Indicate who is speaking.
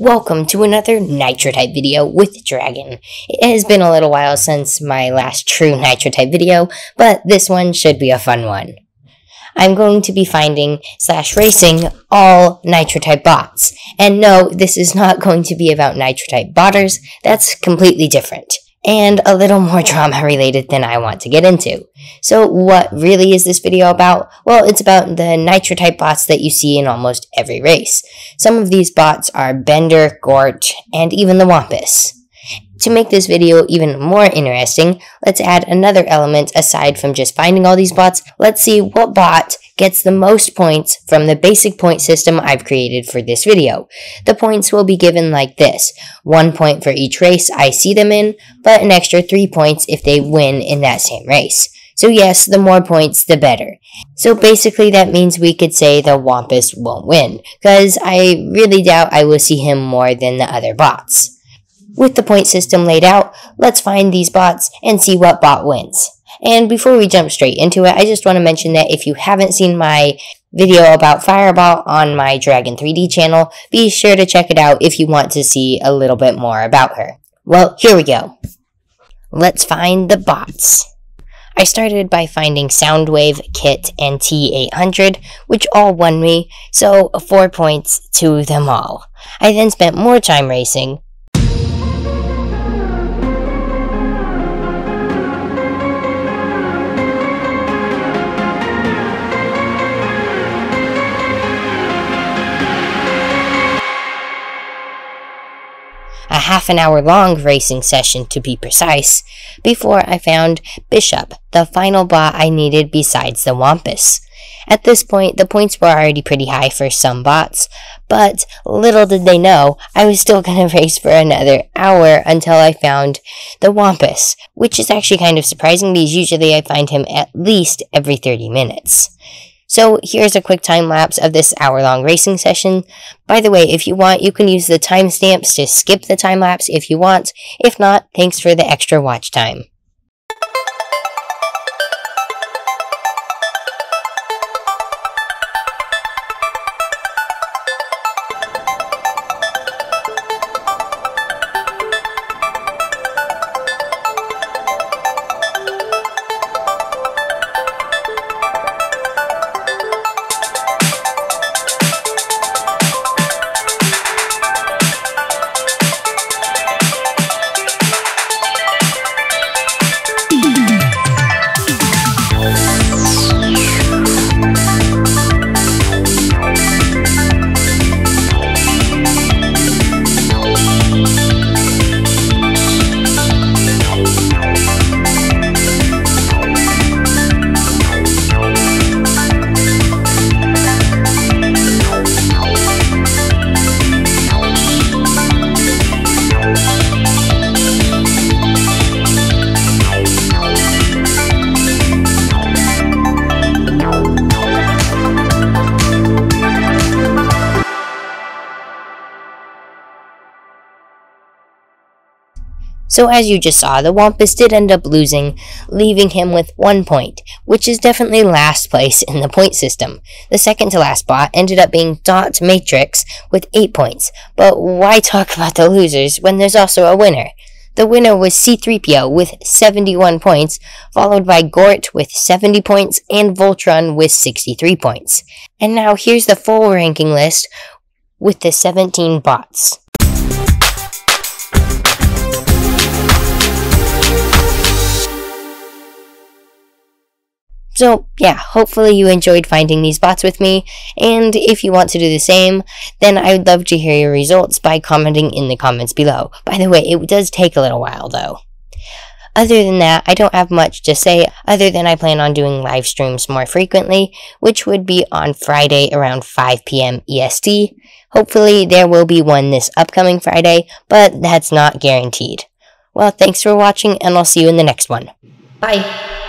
Speaker 1: Welcome to another Nitro type video with Dragon. It has been a little while since my last true Nitro type video, but this one should be a fun one. I'm going to be finding slash racing all Nitro type bots. And no, this is not going to be about Nitro type botters, that's completely different and a little more drama related than I want to get into. So what really is this video about? Well, it's about the Nitro type bots that you see in almost every race. Some of these bots are Bender, Gort, and even the Wampus. To make this video even more interesting, let's add another element aside from just finding all these bots. Let's see what bot gets the most points from the basic point system I've created for this video. The points will be given like this. One point for each race I see them in, but an extra three points if they win in that same race. So yes, the more points, the better. So basically that means we could say the Wampus won't win, because I really doubt I will see him more than the other bots. With the point system laid out, let's find these bots and see what bot wins. And before we jump straight into it, I just want to mention that if you haven't seen my video about Fireball on my Dragon 3D channel, be sure to check it out if you want to see a little bit more about her. Well, here we go. Let's find the bots. I started by finding Soundwave, Kit, and T800, which all won me, so 4 points to them all. I then spent more time racing, half an hour long racing session to be precise, before I found Bishop, the final bot I needed besides the Wampus. At this point, the points were already pretty high for some bots, but little did they know I was still going to race for another hour until I found the Wampus, which is actually kind of surprising because usually I find him at least every 30 minutes. So here's a quick time lapse of this hour long racing session. By the way, if you want, you can use the timestamps to skip the time lapse if you want. If not, thanks for the extra watch time. So as you just saw, the Wampus did end up losing, leaving him with one point, which is definitely last place in the point system. The second to last bot ended up being Dot Matrix with 8 points, but why talk about the losers when there's also a winner? The winner was C3PO with 71 points, followed by Gort with 70 points and Voltron with 63 points. And now here's the full ranking list with the 17 bots. So, yeah, hopefully you enjoyed finding these bots with me, and if you want to do the same, then I would love to hear your results by commenting in the comments below. By the way, it does take a little while, though. Other than that, I don't have much to say other than I plan on doing live streams more frequently, which would be on Friday around 5 p.m. EST. Hopefully, there will be one this upcoming Friday, but that's not guaranteed. Well, thanks for watching, and I'll see you in the next one. Bye!